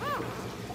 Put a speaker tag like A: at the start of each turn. A: Woo!